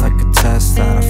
like a test that I